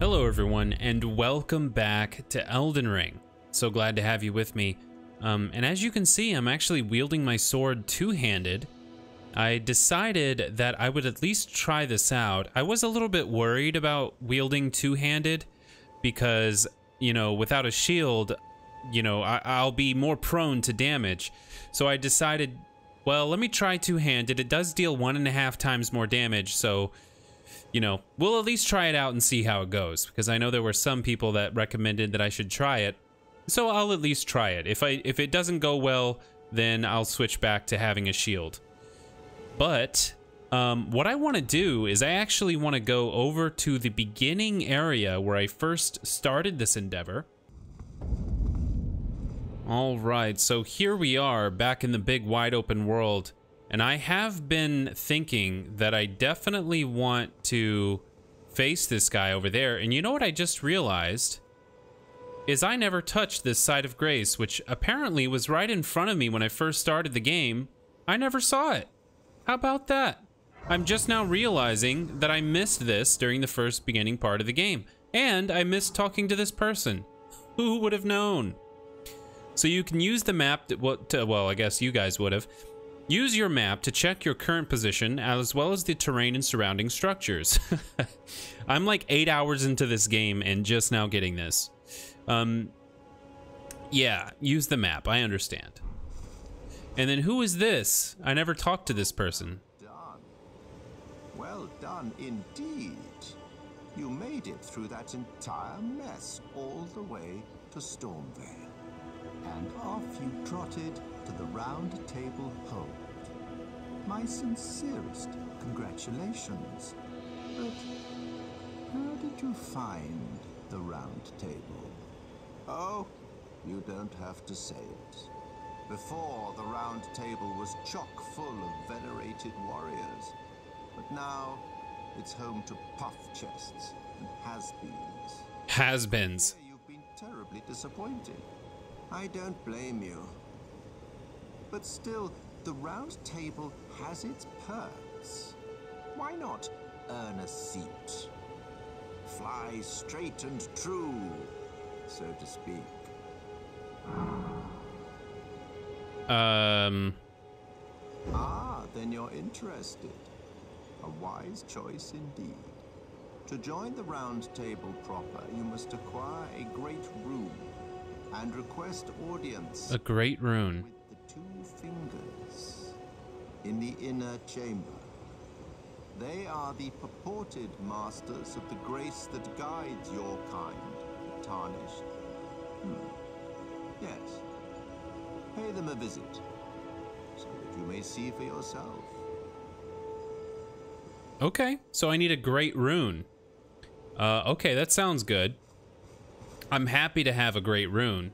Hello, everyone, and welcome back to Elden Ring. So glad to have you with me. Um, and as you can see, I'm actually wielding my sword two-handed. I decided that I would at least try this out. I was a little bit worried about wielding two-handed because, you know, without a shield, you know, I I'll be more prone to damage. So I decided, well, let me try two-handed. It does deal one and a half times more damage, so you know, we'll at least try it out and see how it goes because I know there were some people that recommended that I should try it. So I'll at least try it. If I if it doesn't go well, then I'll switch back to having a shield. But um, what I want to do is I actually want to go over to the beginning area where I first started this endeavor. All right, so here we are back in the big wide open world. And I have been thinking that I definitely want to face this guy over there. And you know what I just realized? Is I never touched this site of Grace, which apparently was right in front of me when I first started the game. I never saw it. How about that? I'm just now realizing that I missed this during the first beginning part of the game. And I missed talking to this person. Who would have known? So you can use the map, that, well, to, uh, well, I guess you guys would have, Use your map to check your current position as well as the terrain and surrounding structures. I'm like eight hours into this game and just now getting this. Um, yeah, use the map. I understand. And then who is this? I never talked to this person. Done. Well done indeed. You made it through that entire mess all the way to Stormveil. And off you trotted to the Round Table Hold. My sincerest congratulations. But how did you find the Round Table? Oh, you don't have to say it. Before, the Round Table was chock full of venerated warriors. But now, it's home to puff chests and has-beens. Has-beens. You've been terribly disappointed. I don't blame you. But still, the round table has its perks. Why not earn a seat? Fly straight and true, so to speak. Um. Ah, then you're interested. A wise choice indeed. To join the round table proper, you must acquire a great rune and request audience. A great rune. Two fingers in the inner chamber. They are the purported masters of the grace that guides your kind, tarnished. Hmm. Yes. Pay them a visit, so that you may see for yourself. Okay, so I need a great rune. Uh, okay, that sounds good. I'm happy to have a great rune.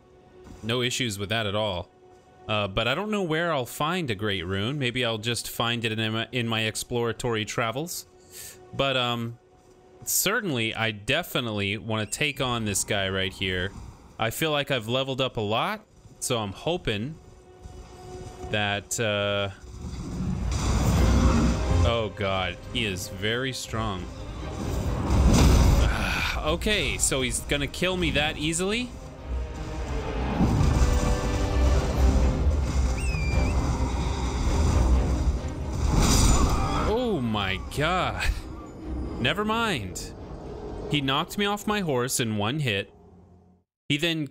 No issues with that at all. Uh, but I don't know where I'll find a great rune. Maybe I'll just find it in my, in my exploratory travels. But um, certainly, I definitely want to take on this guy right here. I feel like I've leveled up a lot, so I'm hoping that... Uh... Oh god, he is very strong. okay, so he's gonna kill me that easily? My god. Never mind. He knocked me off my horse in one hit. He then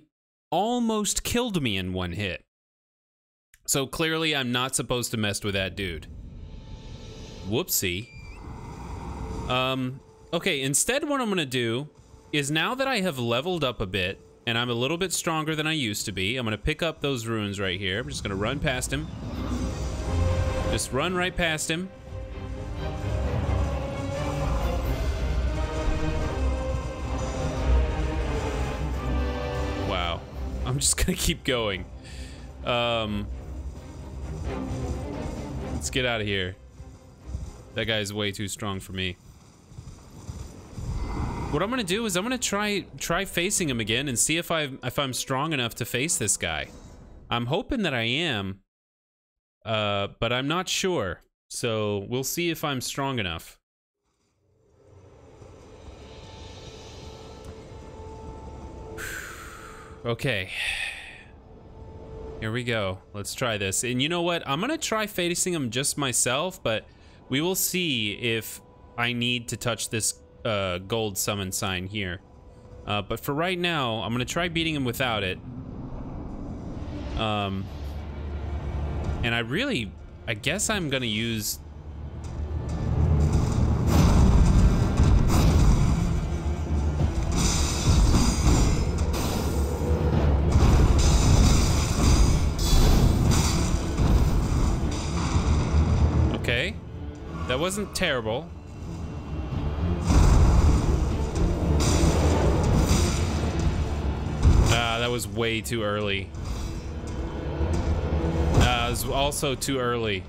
almost killed me in one hit. So clearly I'm not supposed to mess with that dude. Whoopsie. Um, okay, instead what I'm gonna do is now that I have leveled up a bit, and I'm a little bit stronger than I used to be, I'm gonna pick up those runes right here. I'm just gonna run past him. Just run right past him. I'm just gonna keep going. Um, let's get out of here. That guy's way too strong for me. What I'm gonna do is I'm gonna try try facing him again and see if I if I'm strong enough to face this guy. I'm hoping that I am, uh, but I'm not sure. So we'll see if I'm strong enough. Okay. Here we go. Let's try this. And you know what? I'm going to try facing him just myself, but we will see if I need to touch this uh, gold summon sign here. Uh, but for right now, I'm going to try beating him without it. Um, and I really, I guess I'm going to use wasn't terrible. Ah, that was way too early. It was also too early.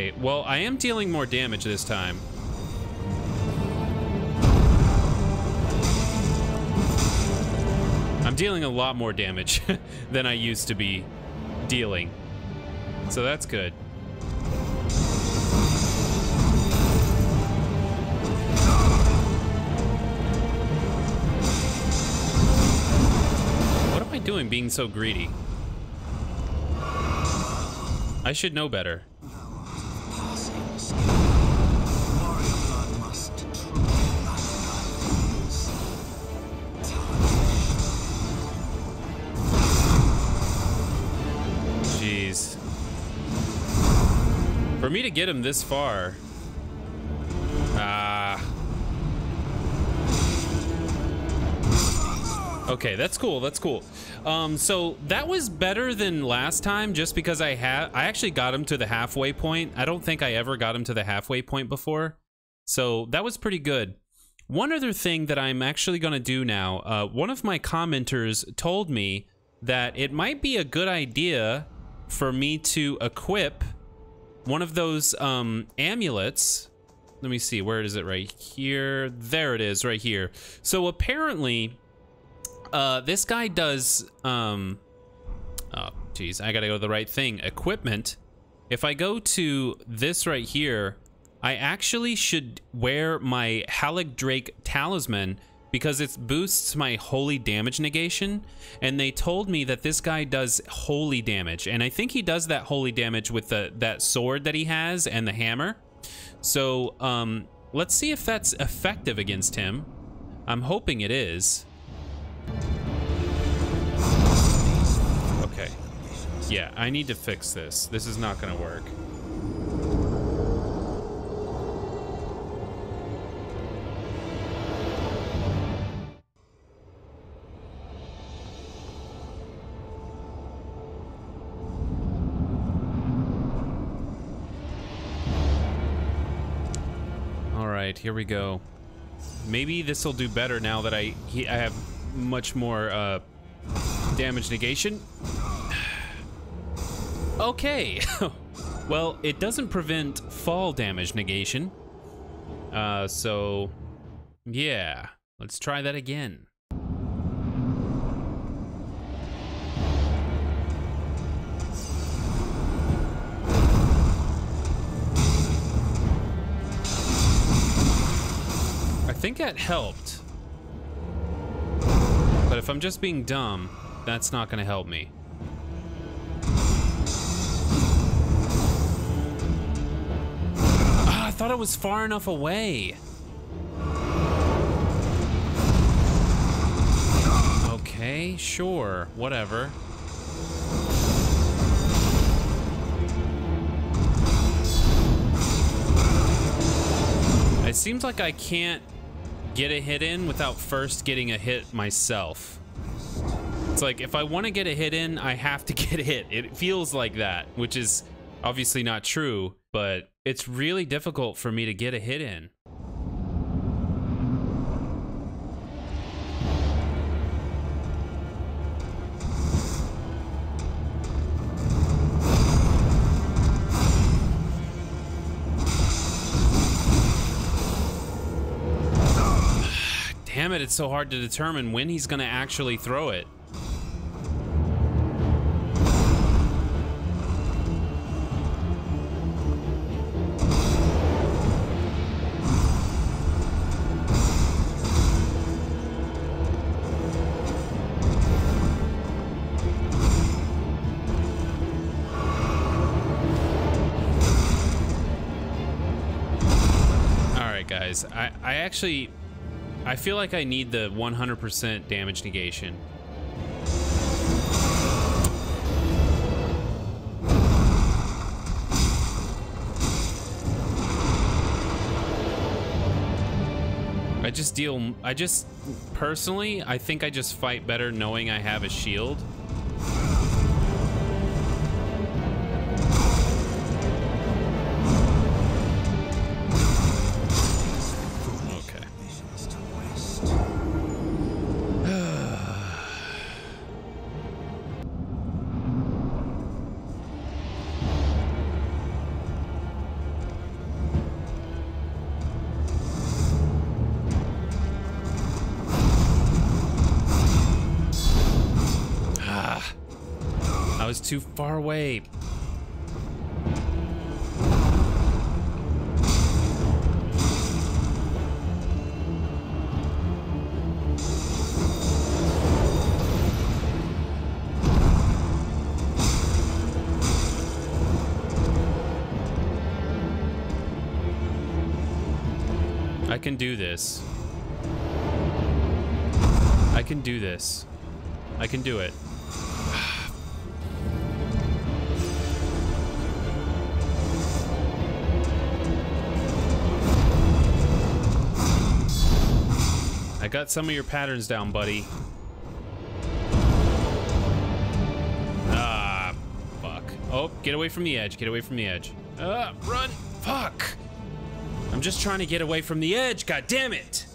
Okay, well, I am dealing more damage this time. I'm dealing a lot more damage than I used to be dealing. So that's good. What am I doing being so greedy? I should know better. For me to get him this far. Ah. Okay, that's cool. That's cool. Um, so that was better than last time, just because I had I actually got him to the halfway point. I don't think I ever got him to the halfway point before, so that was pretty good. One other thing that I'm actually going to do now. Uh, one of my commenters told me that it might be a good idea for me to equip one of those um, amulets. Let me see, where is it? Right here. There it is, right here. So apparently uh, this guy does, um, oh, geez, I gotta go to the right thing. Equipment. If I go to this right here, I actually should wear my Haligdrake talisman because it boosts my holy damage negation. And they told me that this guy does holy damage. And I think he does that holy damage with the that sword that he has and the hammer. So, um, let's see if that's effective against him. I'm hoping it is. Okay. Yeah, I need to fix this. This is not gonna work. Here we go. Maybe this will do better now that I he, I have much more uh, damage negation. okay. well, it doesn't prevent fall damage negation. Uh, so, yeah. Let's try that again. That helped. But if I'm just being dumb, that's not gonna help me. Ah, I thought it was far enough away. Okay, sure, whatever. It seems like I can't get a hit in without first getting a hit myself. It's like if I want to get a hit in, I have to get hit. It feels like that, which is obviously not true, but it's really difficult for me to get a hit in. It, it's so hard to determine when he's going to actually throw it. All right, guys. I, I actually, I feel like I need the 100% damage negation. I just deal, I just, personally, I think I just fight better knowing I have a shield. Too far away. I can do this. I can do this. I can do it. Got some of your patterns down, buddy. Ah, fuck. Oh, get away from the edge. Get away from the edge. Ah, run. Fuck. I'm just trying to get away from the edge. God damn it.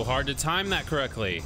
So hard to time that correctly.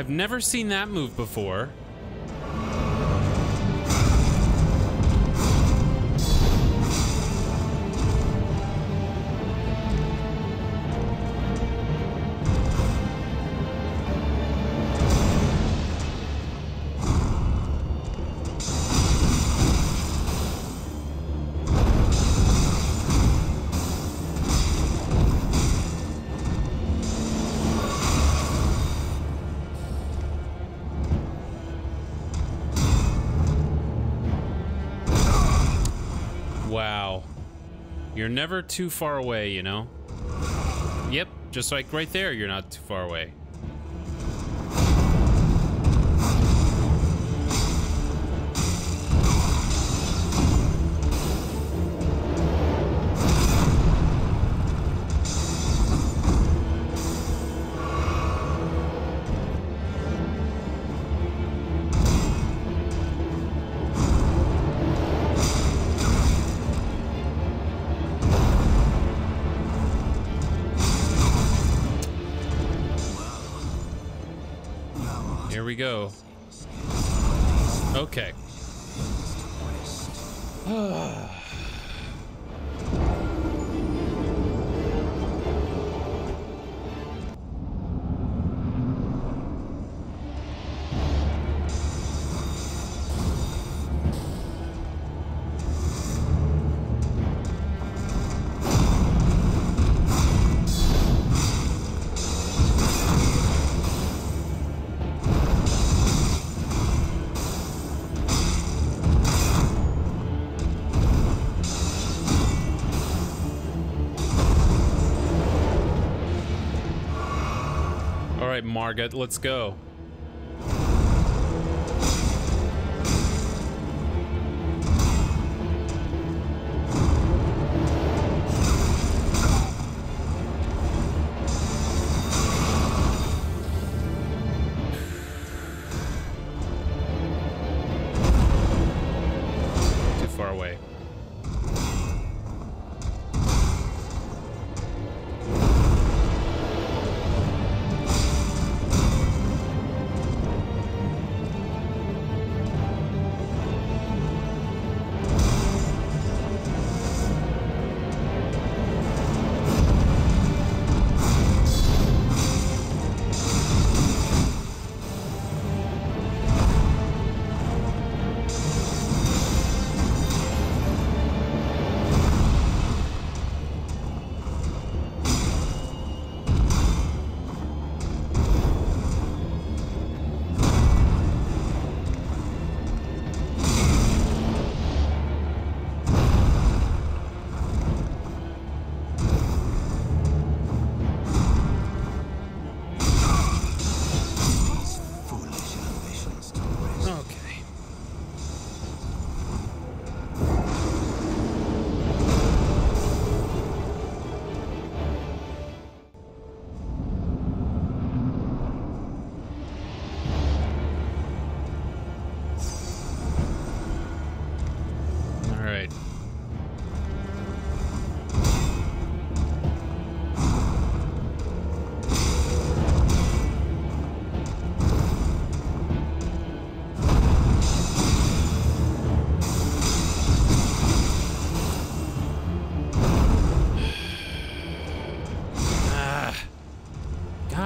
I've never seen that move before. Never too far away, you know? Yep, just like right there, you're not too far away. We go. Okay. Ah. Right, Margit, let's go.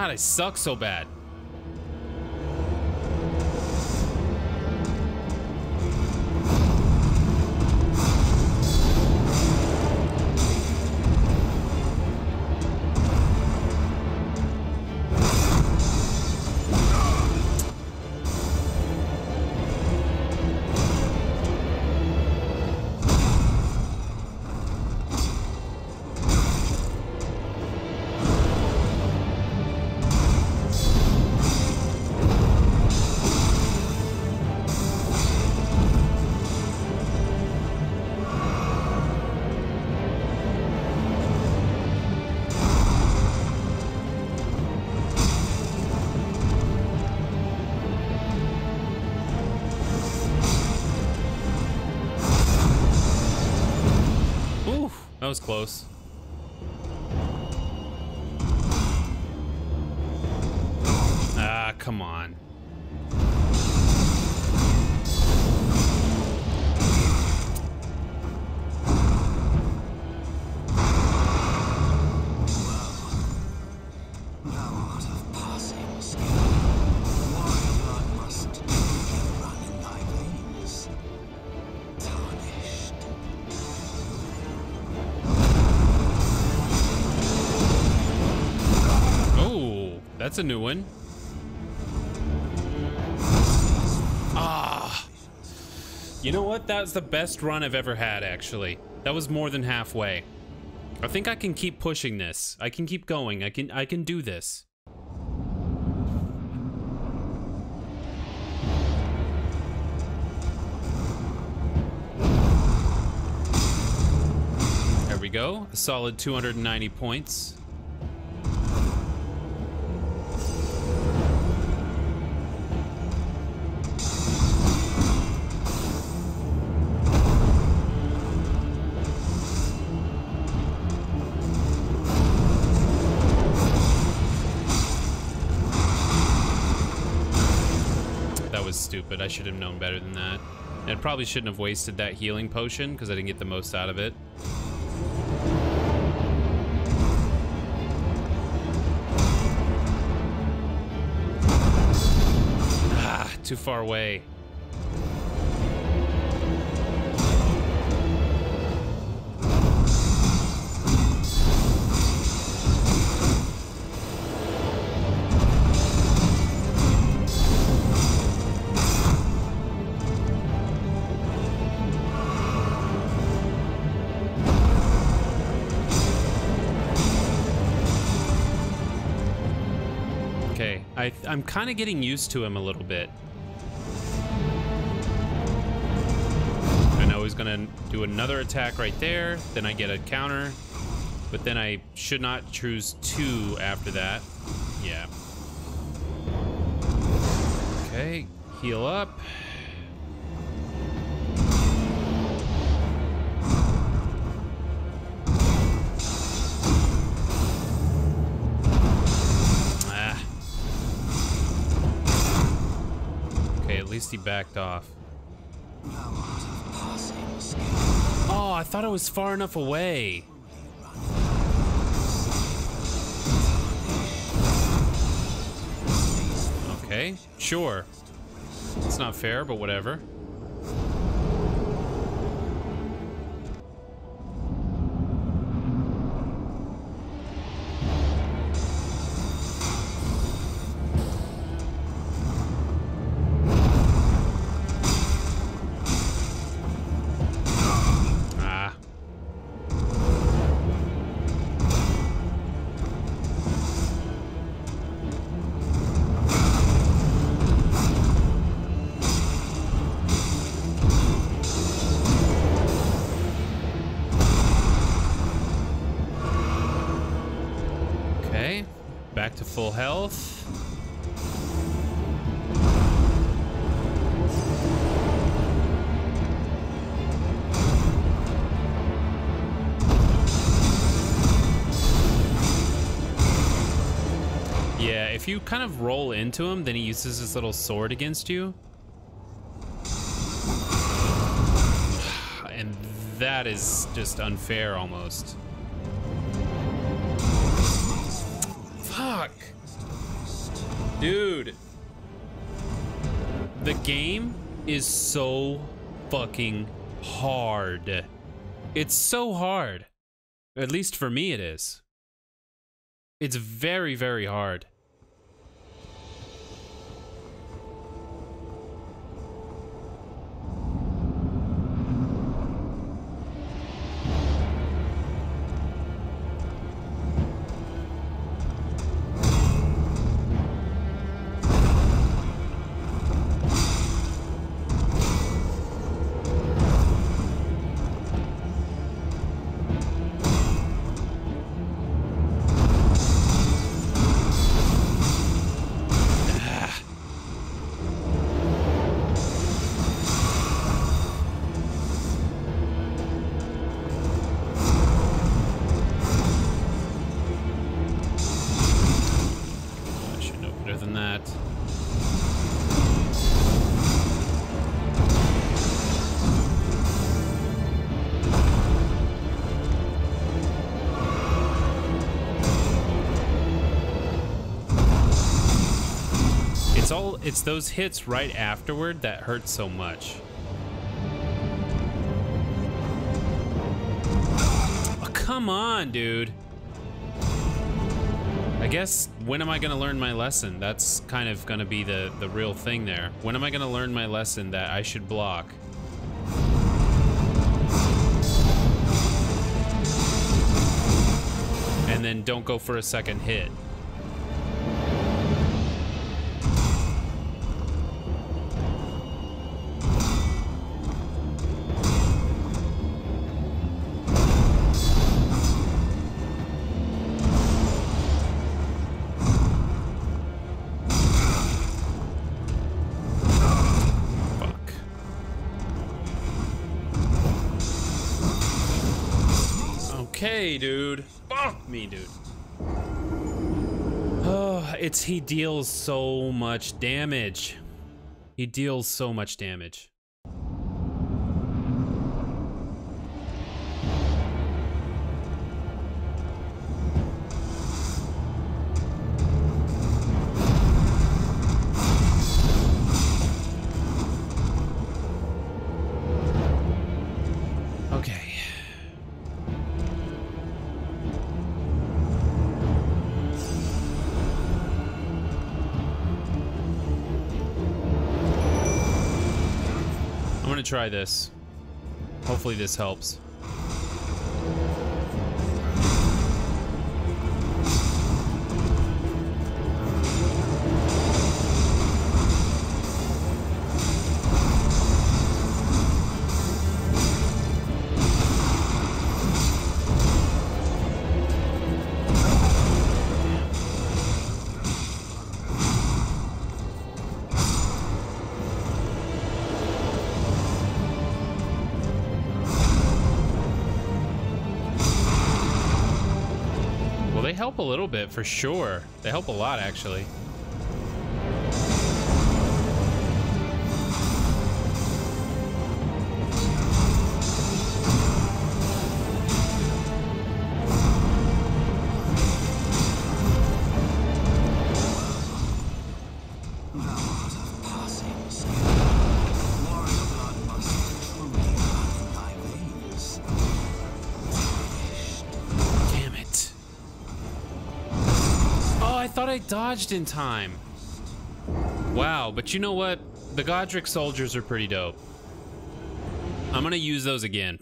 God, I suck so bad. That was close. That's a new one. Ah. You know what? That's the best run I've ever had, actually. That was more than halfway. I think I can keep pushing this. I can keep going. I can I can do this. There we go. A solid 290 points. Stupid. I should have known better than that. And I probably shouldn't have wasted that healing potion because I didn't get the most out of it. Ah, too far away. I'm kind of getting used to him a little bit. I know he's gonna do another attack right there. Then I get a counter. But then I should not choose two after that. Yeah. Okay, heal up. Least he backed off. Oh, I thought I was far enough away. Okay, sure. It's not fair, but whatever. Full health. Yeah, if you kind of roll into him, then he uses his little sword against you. And that is just unfair almost. Dude. The game is so fucking hard. It's so hard. At least for me, it is. It's very, very hard. It's those hits right afterward that hurt so much. Oh, come on, dude. I guess when am I gonna learn my lesson? That's kind of gonna be the the real thing there. When am I gonna learn my lesson that I should block? And then don't go for a second hit. Deals so much damage. He deals so much damage. Try this. Hopefully this helps. They help a little bit for sure. They help a lot actually. Dodged in time. Wow, but you know what? The Godrick soldiers are pretty dope. I'm gonna use those again.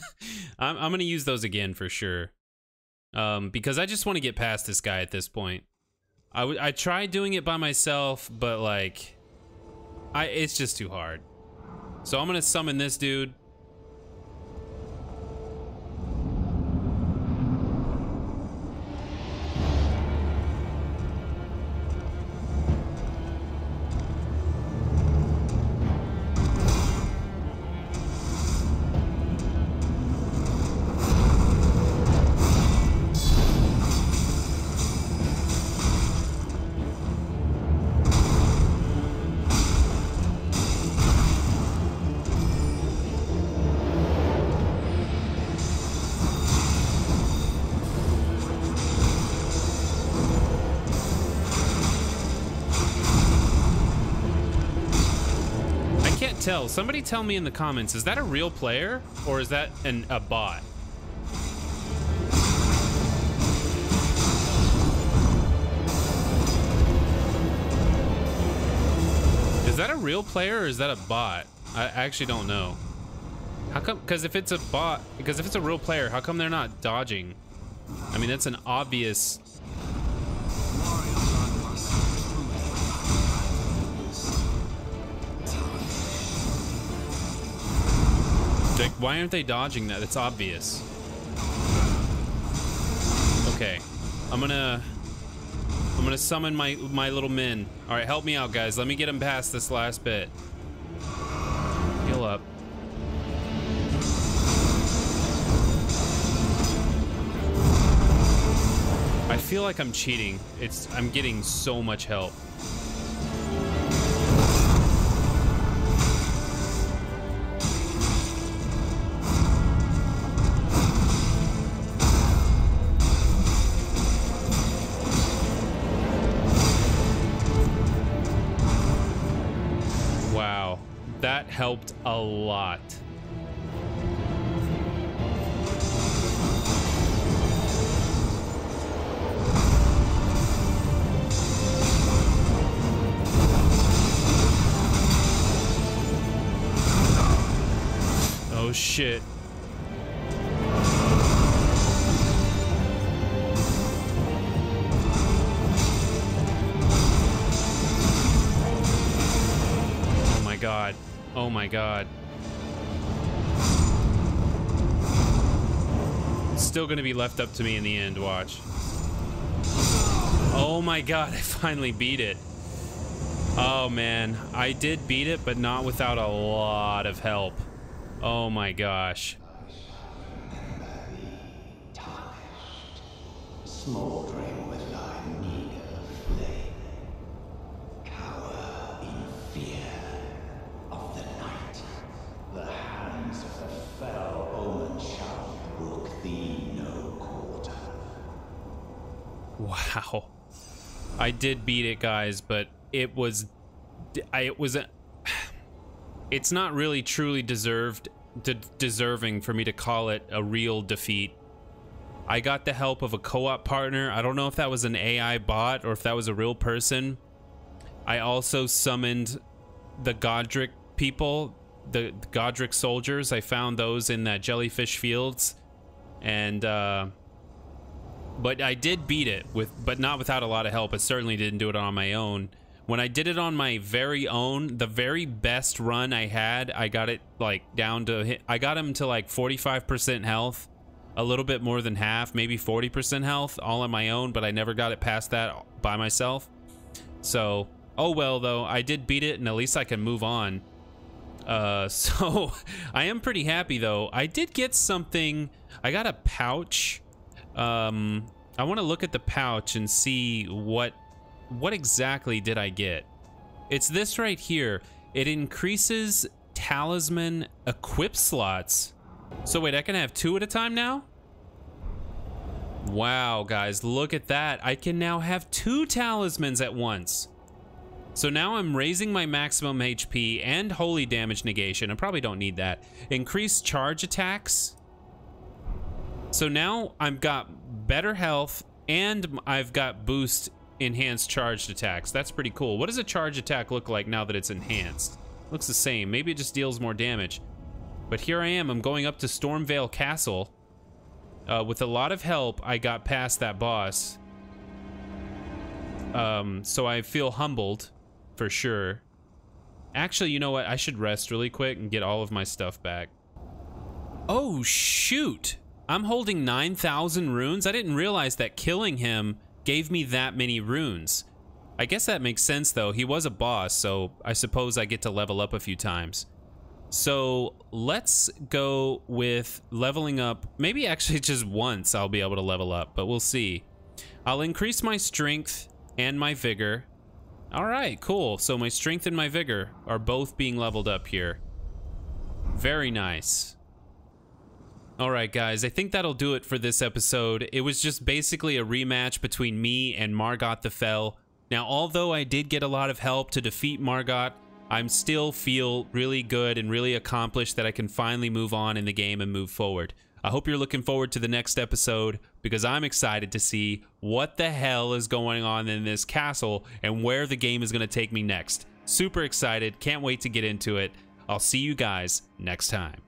I'm, I'm gonna use those again for sure. Um, because I just want to get past this guy at this point. I tried doing it by myself, but like, I it's just too hard. So I'm gonna summon this dude. Tell. Somebody tell me in the comments, is that a real player or is that an a bot? Is that a real player or is that a bot? I actually don't know. How come? Because if it's a bot, because if it's a real player, how come they're not dodging? I mean, that's an obvious. Like, why aren't they dodging that? It's obvious. Okay, I'm gonna, I'm gonna summon my my little men. All right, help me out, guys. Let me get him past this last bit. Heal up. I feel like I'm cheating. It's I'm getting so much help. Lot. Oh shit. Oh my god. Still gonna be left up to me in the end, watch. Oh my god, I finally beat it. Oh man, I did beat it, but not without a lot of help. Oh my gosh. Smoldering Wow. I did beat it, guys, but it was I it was a it's not really truly deserved de deserving for me to call it a real defeat. I got the help of a co-op partner. I don't know if that was an AI bot or if that was a real person. I also summoned the Godrick people, the Godrick soldiers. I found those in that jellyfish fields. And uh but I did beat it with but not without a lot of help. I certainly didn't do it on my own. When I did it on my very own, the very best run I had, I got it like down to I got him to like 45% health, a little bit more than half, maybe 40% health all on my own, but I never got it past that by myself. So, oh well though, I did beat it and at least I can move on. Uh, so I am pretty happy though. I did get something. I got a pouch. Um, I want to look at the pouch and see what what exactly did I get. It's this right here. It increases talisman equip slots. So wait, I can have two at a time now? Wow, guys, look at that. I can now have two talismans at once. So now I'm raising my maximum HP and holy damage negation. I probably don't need that. Increase charge attacks. So now I've got better health and I've got boost enhanced charged attacks. That's pretty cool. What does a charge attack look like now that it's enhanced? Looks the same. Maybe it just deals more damage. But here I am. I'm going up to Stormveil Castle. Uh, with a lot of help, I got past that boss. Um, so I feel humbled, for sure. Actually, you know what? I should rest really quick and get all of my stuff back. Oh, shoot! I'm holding 9,000 runes? I didn't realize that killing him gave me that many runes. I guess that makes sense, though. He was a boss, so I suppose I get to level up a few times. So let's go with leveling up. Maybe actually just once I'll be able to level up, but we'll see. I'll increase my strength and my vigor. All right, cool. So my strength and my vigor are both being leveled up here. Very nice. All right, guys, I think that'll do it for this episode. It was just basically a rematch between me and Margit the Fell. Now, although I did get a lot of help to defeat Margit, I'm still feel really good and really accomplished that I can finally move on in the game and move forward. I hope you're looking forward to the next episode because I'm excited to see what the hell is going on in this castle and where the game is going to take me next. Super excited. Can't wait to get into it. I'll see you guys next time.